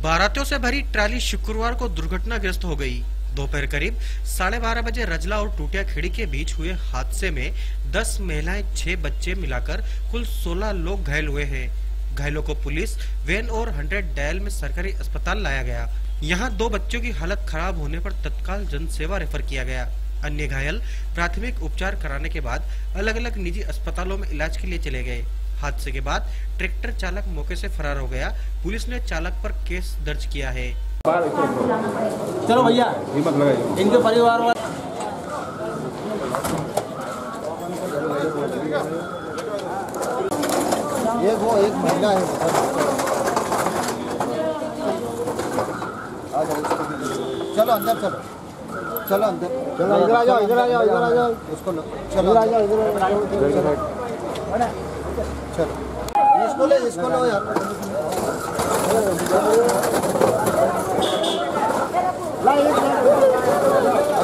बारातियों से भरी ट्राली शुक्रवार को दुर्घटनाग्रस्त हो गई। दोपहर करीब साढ़े बारह बजे रजला और टूटिया खेड़ी के बीच हुए हादसे में 10 महिलाएँ, छह बच्चे मिलाकर कुल 16 लोग घायल हुए हैं। घायलों को पुलिस वैन और हंड्रेड डायल में सरकारी अस्पताल लाया गया। यहाँ दो बच्चों की हालत खराब होने पर तत्काल जन सेवा रेफर किया गया। अन्य घायल प्राथमिक उपचार कराने के बाद अलग अलग निजी अस्पतालों में इलाज के लिए चले गए। हादसे के बाद ट्रैक्टर चालक मौके से फरार हो गया। पुलिस ने चालक पर केस दर्ज किया है। चलो भैया हिम्मत लगाइए। इनके परिवार वाले एक वो एक महिला है। आ जाओ। चलो अंदर चलो। चलो अंदर। चलो इधर आ जाओ इधर आ जाओ इधर आ जाओ। उसको चलो आ जाओ इधर चलो इसको ले इसको लो यार।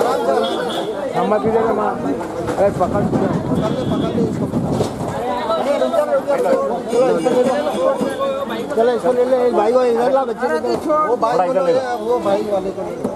सम्मत दीजिएगा माँ अरे पकड़ पकड़ ले पकड़ ले इसको चलो इसको ले ले भाई को इधर ला, बच्चे को वो भाई को ले वो भाई वाले को ले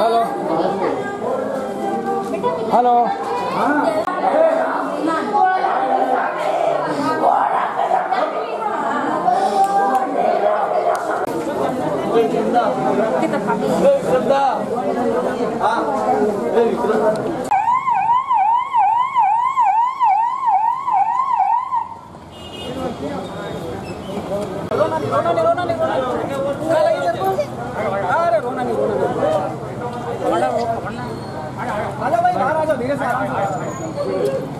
हेलो हेलो अरे रोना नहीं रोना नहीं आ जाओ भाई बाहर आ जाओ धीरे से आराम से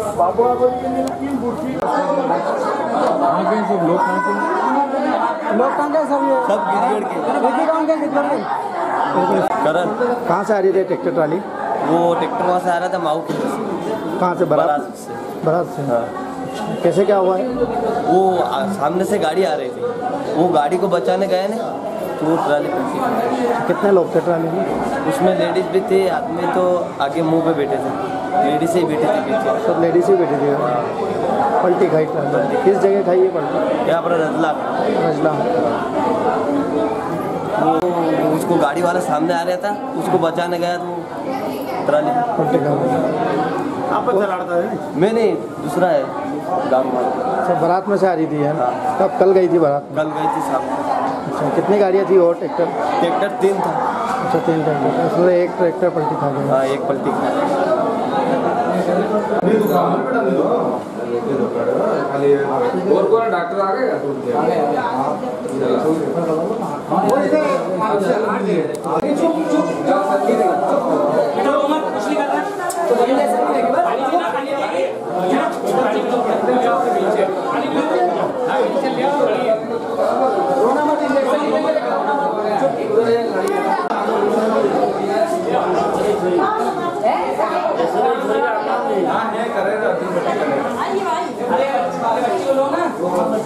सब? लोग कहाँ के लोग कहाँ गए सब ये? सब गिरगिड़ के। देखिए कहाँ गए कितना करण। कहाँ से आ रही थी ट्रैक्टर ट्राली? वो ट्रैक्टर वहाँ से आ रहा था माऊ की कहाँ से? बारात? बारात से। बारात से? हाँ। कैसे क्या हुआ? है वो सामने से गाड़ी आ रही थी। वो गाड़ी को बचाने गए ना? तो ट्राली पलटी गई। कितने लोग थे ट्राली में? उसमें लेडीज़ भी थे आदमी तो आगे मुँह पे बैठे थे। लेडीज़ ही बैठी थी पीछे। सब लेडीज़ ही बैठी थी? पलटी खाई ट्राली किस जगह खाई है पलटी? यहाँ पर रजला। रजला। वो उसको गाड़ी वाला सामने आ रहा था उसको बचाने गया तो वो ट्राली पलटी खा आपस में है नहीं दूसरा है गाँव वाला। सब बारात में से आ रही थी है ना? कब? कल गई थी बारात? कल गई थी सामने अच्छा कितनी गाड़ियाँ थी और ट्रैक्टर? ट्रैक्टर तीन था। अच्छा तीन ट्रैक्टर उसमें एक ट्रैक्टर पलटी था गया। हाँ एक पलटी था और कौन डॉक्टर आ गए भाई